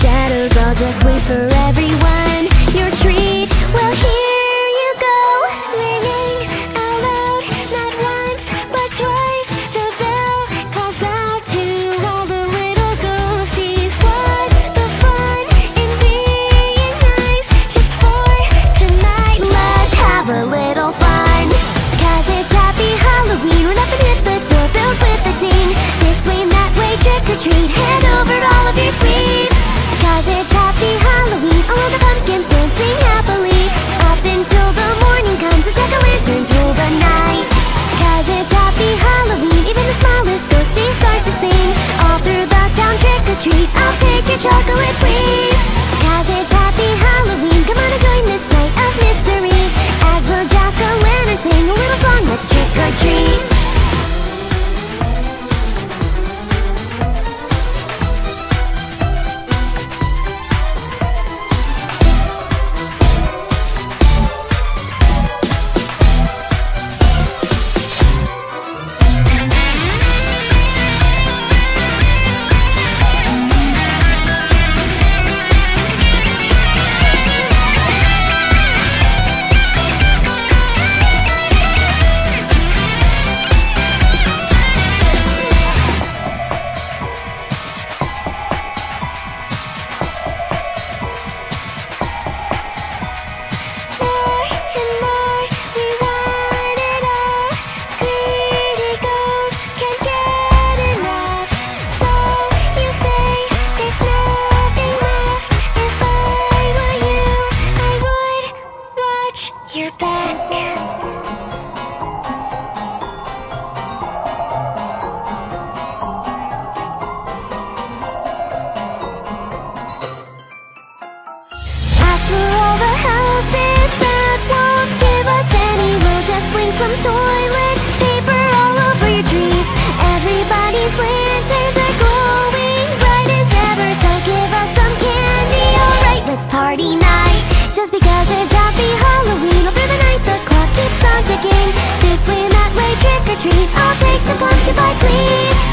shadows all just wait forever. Treat Hand over all of your sweets toilet paper all over your trees. Everybody's lanterns are glowing bright as ever, so give us some candy. Alright, let's party night. Just because it's happy Halloween, all the night the clock keeps on ticking. This way and that way, trick or treat. I'll take some pumpkin pie, please.